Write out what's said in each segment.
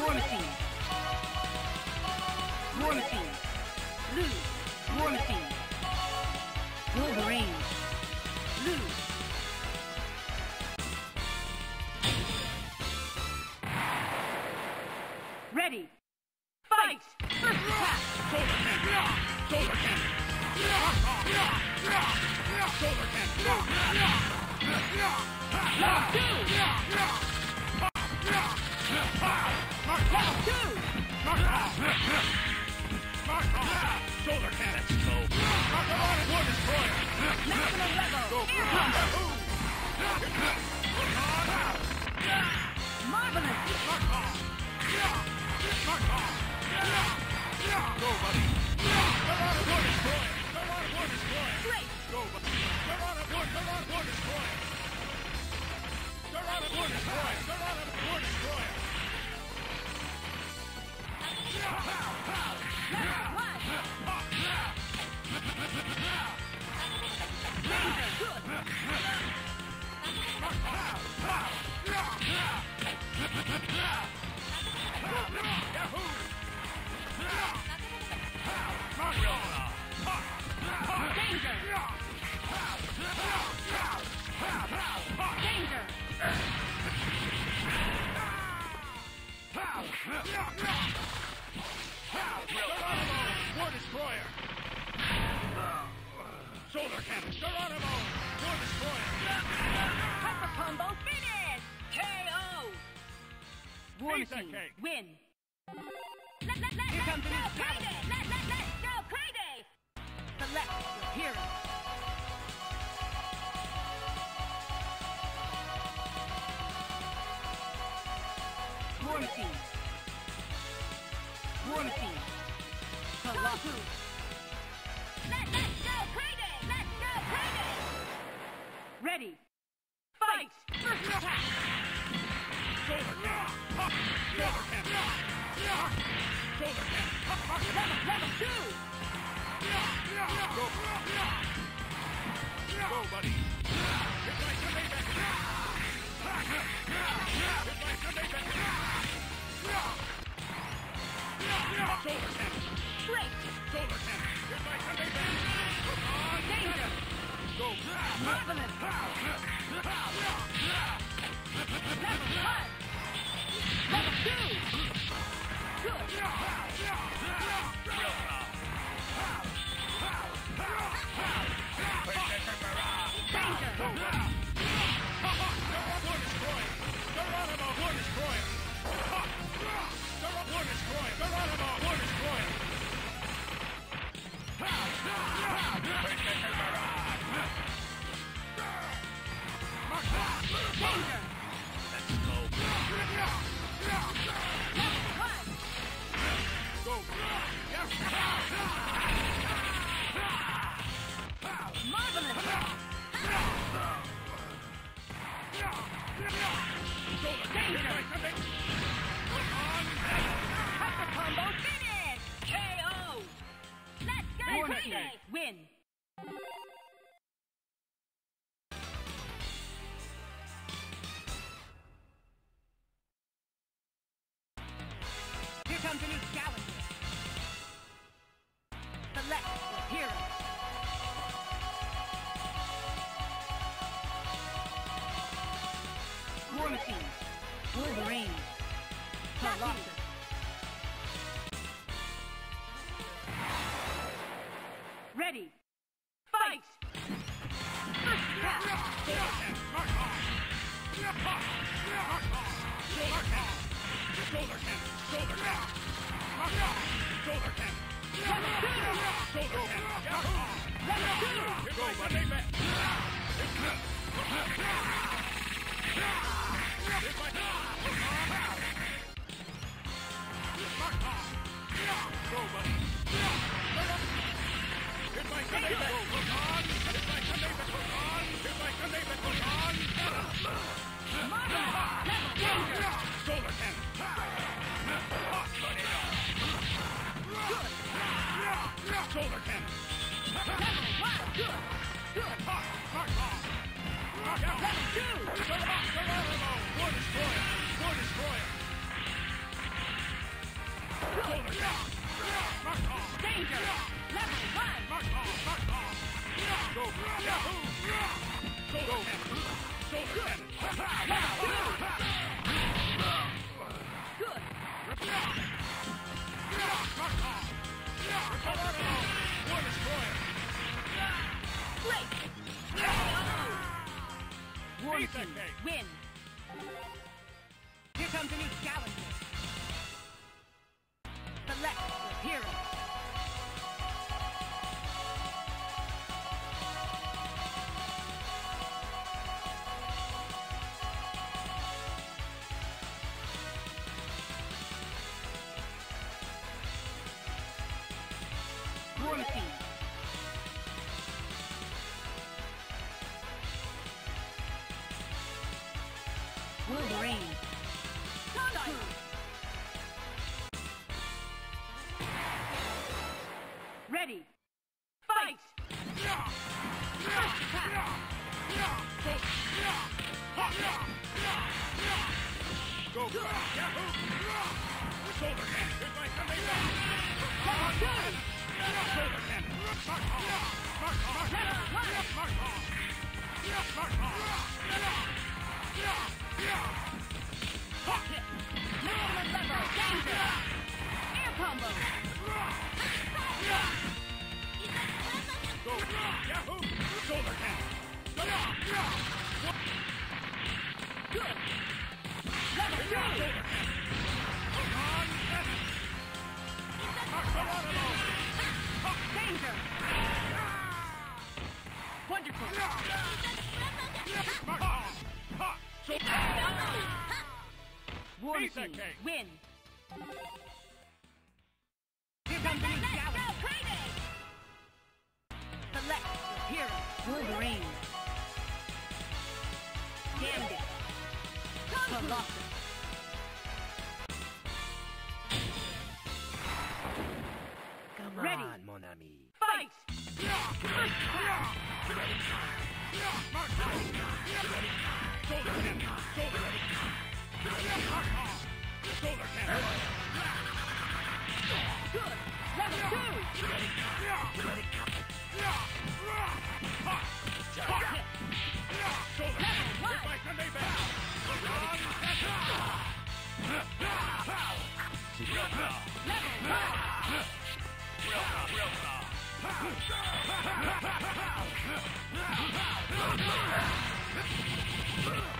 War Machine. War Machine. Blue. War Wolverine. Blue. Ready. Fight! First attack! Shoulder cannon! Shoulder cannon! Shoulder cannon! War destroyer! Good! War destroyer! Shoulder cannon! Geronimo! War destroyer! Combo finish! KO! War Machine, win! Let, let, let, Here comes the new Colossus. Here comes a new challenger. Select your hero. War Machine, Wolverine, Colossus. Ready. Fight! Attack! Shoulder cannon! Shoulder cannon! Shoulder cannon! Shoulder cannon! Level two! My Sunday back! Hit my... Go, buddy! Hit my Sunday back! Good! Good! Level two! Geronimo! War destroyer! War destroyer! Danger! Level one! Good! Cake. win! Here comes a new challenger. Select your hero. One War Piece of team cake. win. Here comes a new challenger. Select your hero. Wolverine. Gambit. Colossus. Come Ready. on, mon ami. Fight! First attack. Shoulder cannon! Good. Level.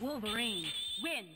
Wolverine win.